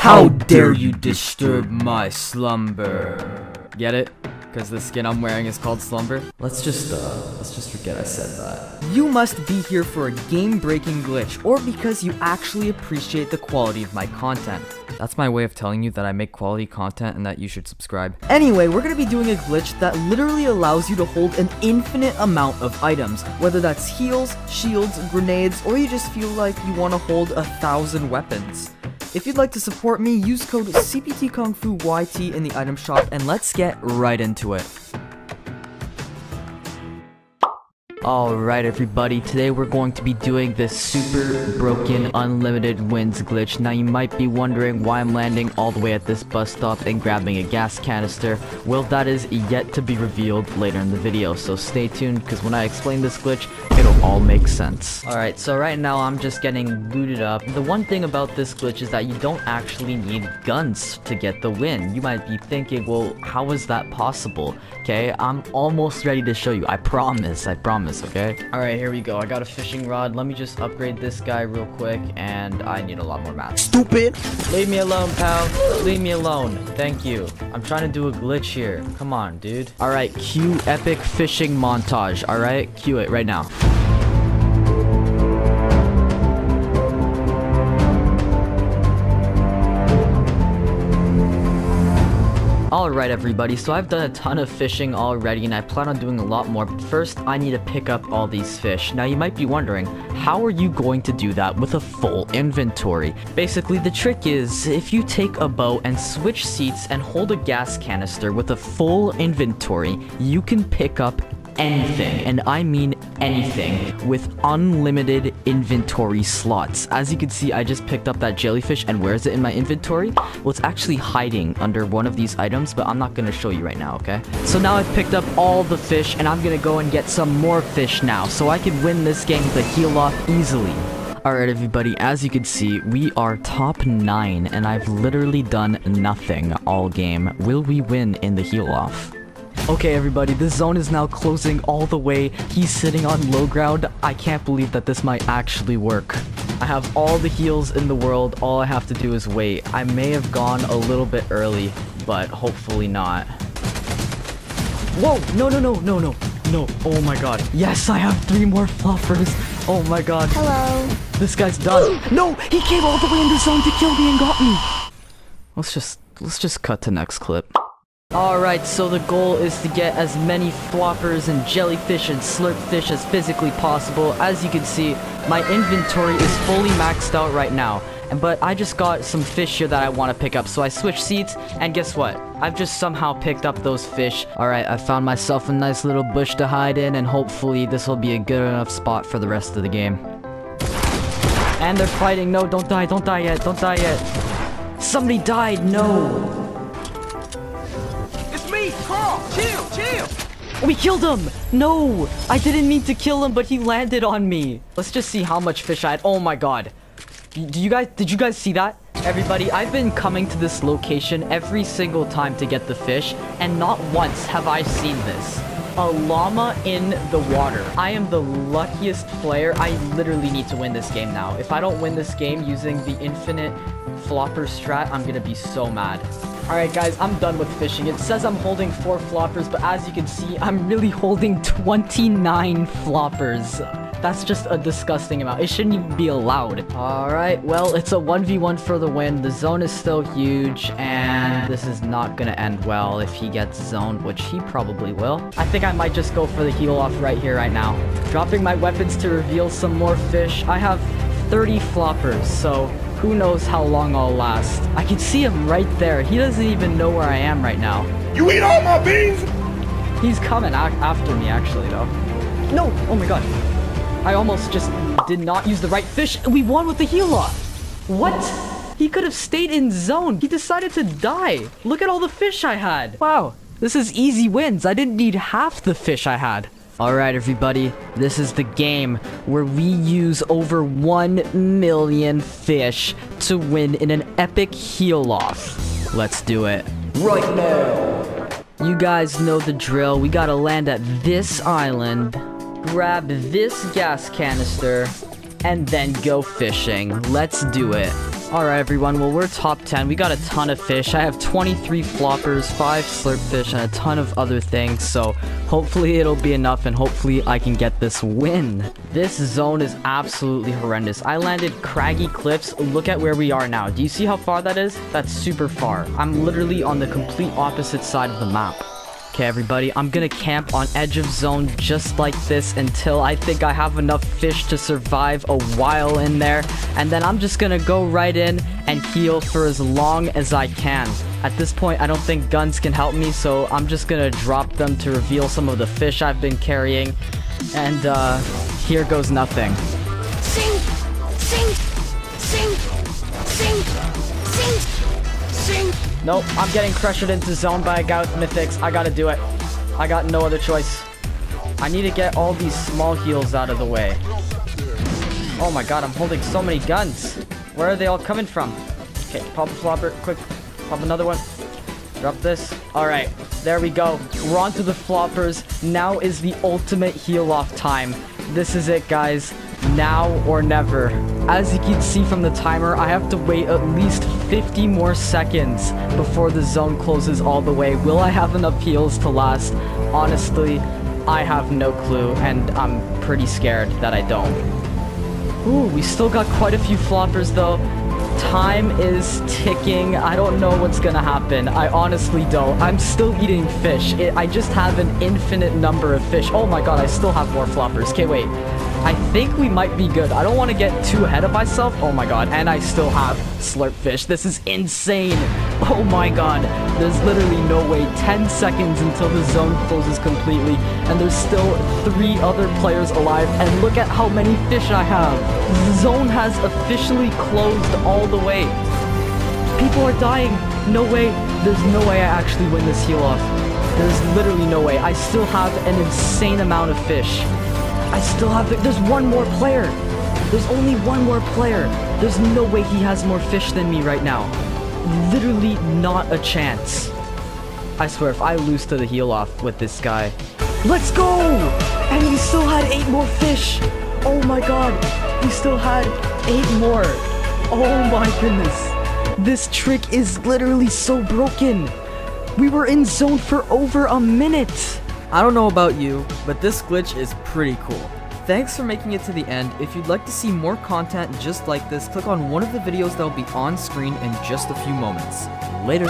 How dare you disturb my slumber? Get it? Because the skin I'm wearing is called Slumber? Let's just, uh, let's just forget I said that. You must be here for a game-breaking glitch, or because you actually appreciate the quality of my content. That's my way of telling you that I make quality content and that you should subscribe. Anyway, we're gonna be doing a glitch that literally allows you to hold an infinite amount of items, whether that's heals, shields, grenades, or you just feel like you want to hold a thousand weapons. If you'd like to support me, use code CPTKungFuYT in the item shop, and let's get right into it. Alright everybody, today we're going to be doing this super broken unlimited wins glitch. Now you might be wondering why I'm landing all the way at this bus stop and grabbing a gas canister. Well that is yet to be revealed later in the video, so stay tuned because when I explain this glitch, it'll all make sense. Alright, so right now I'm just getting looted up. The one thing about this glitch is that you don't actually need guns to get the win. You might be thinking, well how is that possible? Okay, I'm almost ready to show you. I promise, I promise okay? Alright, here we go. I got a fishing rod. Let me just upgrade this guy real quick, and I need a lot more mats. Stupid! Leave me alone, pal. Leave me alone. Thank you. I'm trying to do a glitch here. Come on, dude. Alright, cue epic fishing montage, alright? Cue it right now. Alright everybody, so I've done a ton of fishing already and I plan on doing a lot more, but first I need to pick up all these fish. Now you might be wondering, how are you going to do that with a full inventory? Basically the trick is, if you take a boat and switch seats and hold a gas canister with a full inventory, you can pick up anything, and I mean anything, with unlimited inventory slots. As you can see, I just picked up that jellyfish, and where is it in my inventory? Well, it's actually hiding under one of these items, but I'm not gonna show you right now, okay? So now I've picked up all the fish, and I'm gonna go and get some more fish now, so I can win this game with a heal off easily. Alright everybody, as you can see, we are top 9 and I've literally done nothing all game. Will we win in the heal off? Okay, everybody, this zone is now closing all the way. He's sitting on low ground. I can't believe that this might actually work. I have all the heals in the world. All I have to do is wait. I may have gone a little bit early, but hopefully not. Whoa! No, no, no, no, no. No. Oh my god. Yes, I have three more floppers. Oh my god. Hello. This guy's done. No! He came all the way in the zone to kill me and got me! Let's just... Let's just cut to next clip. Alright, so the goal is to get as many floppers and jellyfish and slurpfish as physically possible. As you can see, my inventory is fully maxed out right now. But I just got some fish here that I want to pick up, so I switched seats, and guess what? I've just somehow picked up those fish. Alright, I found myself a nice little bush to hide in, and hopefully this will be a good enough spot for the rest of the game. And they're fighting. No, don't die, don't die yet, don't die yet. Somebody died, no! Carl, chill, chill. We killed him! No! I didn't mean to kill him, but he landed on me. Let's just see how much fish I had. Oh my god. Do you guys, did you guys see that? Everybody, I've been coming to this location every single time to get the fish, and not once have I seen this. A llama in the water. I am the luckiest player. I literally need to win this game now. If I don't win this game using the infinite flopper strat, I'm gonna be so mad. Alright guys, I'm done with fishing. It says I'm holding 4 floppers, but as you can see, I'm really holding 29 floppers. That's just a disgusting amount. It shouldn't even be allowed. Alright, well, it's a 1v1 for the win. The zone is still huge, and this is not gonna end well if he gets zoned, which he probably will. I think I might just go for the heal off right here, right now. Dropping my weapons to reveal some more fish. I have 30 floppers, so who knows how long I'll last. I can see him right there. He doesn't even know where I am right now. You eat all my beans? He's coming after me, actually, though. No! Oh my god. I almost just did not use the right fish. We won with the heal off. What? He could have stayed in zone. He decided to die. Look at all the fish I had. Wow. This is easy wins. I didn't need half the fish I had. Alright everybody, this is the game where we use over 1 million fish to win in an epic heal-off. Let's do it. Right now! You guys know the drill. We gotta land at this island, grab this gas canister, and then go fishing. Let's do it. Alright everyone, well we're top 10. We got a ton of fish. I have 23 floppers, 5 slurp fish, and a ton of other things. So hopefully it'll be enough and hopefully I can get this win. This zone is absolutely horrendous. I landed craggy cliffs. Look at where we are now. Do you see how far that is? That's super far. I'm literally on the complete opposite side of the map. Okay, everybody, I'm gonna camp on edge of zone just like this until I think I have enough fish to survive a while in there. And then I'm just gonna go right in and heal for as long as I can. At this point, I don't think guns can help me, so I'm just gonna drop them to reveal some of the fish I've been carrying. And, uh, here goes nothing. Nope, I'm getting pressured into zone by a guy with mythics. I gotta do it. I got no other choice. I need to get all these small heals out of the way. Oh my god, I'm holding so many guns. Where are they all coming from? Okay, pop a flopper, quick. Pop another one. Drop this. Alright, there we go. We're on to the floppers. Now is the ultimate heal off time. This is it, guys. Now or never. As you can see from the timer, I have to wait at least 50 more seconds before the zone closes all the way. Will I have enough heals to last? Honestly, I have no clue, and I'm pretty scared that I don't. Ooh, we still got quite a few floppers though. Time is ticking. I don't know what's gonna happen. I honestly don't. I'm still eating fish. It, I just have an infinite number of fish. Oh my god, I still have more floppers. Okay, wait. I think we might be good. I don't want to get too ahead of myself. Oh my god, and I still have slurp fish. This is insane. Oh my god, there's literally no way. 10 seconds until the zone closes completely, and there's still three other players alive, and look at how many fish I have. The zone has officially closed all the way. People are dying. No way. There's no way I actually win this heal off. There's literally no way. I still have an insane amount of fish. I still have the, there's one more player. There's only one more player. There's no way he has more fish than me right now. Literally not a chance. I swear, if I lose to the heal off with this guy. Let's go! And we still had eight more fish. Oh my god. We still had eight more. Oh my goodness. This trick is literally so broken. We were in zone for over a minute. I don't know about you, but this glitch is pretty cool. Thanks for making it to the end. If you'd like to see more content just like this, click on one of the videos that will be on screen in just a few moments. Later.